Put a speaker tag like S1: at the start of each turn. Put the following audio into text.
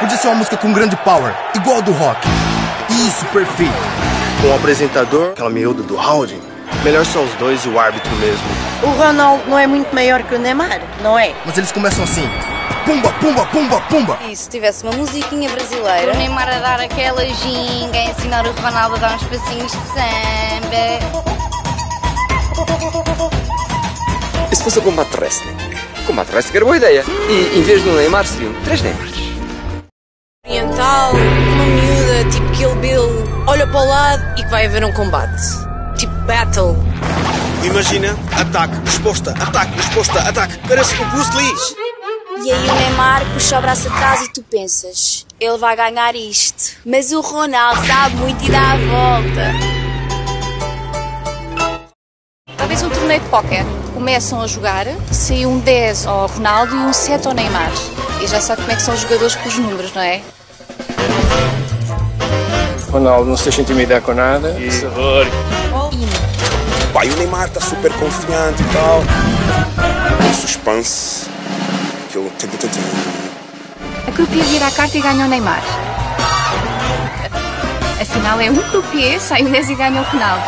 S1: Podia ser uma música com grande power, igual do rock. Isso, perfeito. Com o apresentador, aquela miúda do Howdy. Melhor são os dois e o árbitro mesmo.
S2: O Ronaldo não é muito maior que o Neymar, não é?
S1: Mas eles começam assim. Pumba, pumba, pumba, pumba.
S3: E se tivesse uma musiquinha brasileira?
S4: O Neymar a dar aquela ginga, a ensinar o Ronaldo a dar uns passinhos de samba.
S5: E se fosse combate wrestling? Combate wrestling era boa ideia. E em vez do Neymar seriam três Neymars.
S6: Oriental, uma miúda, tipo Kill Bill, olha para o lado e que vai haver um combate. Tipo battle.
S7: Imagina, ataque, resposta, ataque, resposta, ataque. Parece o Bruce Lee.
S8: E aí o Neymar puxa o braço atrás e tu pensas, ele vai ganhar isto. Mas o Ronaldo sabe muito e dá a volta.
S9: Talvez um torneio de póquer. Começam a jogar, sai um 10 ao Ronaldo e um 7 ao Neymar. E já sabe como é que são os jogadores com os números, não é?
S10: Ronaldo não se deixa intimidar com nada. E...
S7: Sabor. Pai, o Neymar está super confiante e tal. Suspense. Aquilo.
S9: A croupier vira a carta e ganha o Neymar. Afinal é um croupier, sai um 10 e ganha o Ronaldo.